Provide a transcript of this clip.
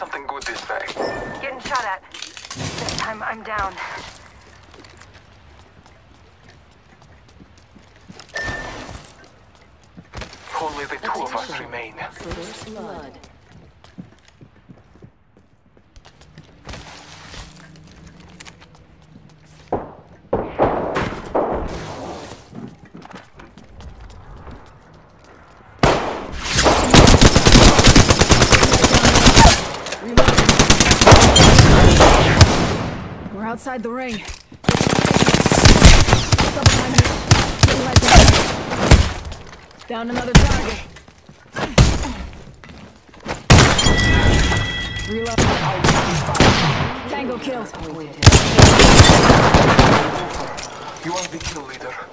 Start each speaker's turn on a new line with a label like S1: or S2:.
S1: something good this way. Getting shot at. This time I'm down.
S2: Only the two of us remain.
S3: First blood.
S4: We're outside the ring. Down another target. Reload. Tango killed.
S2: You are the kill leader.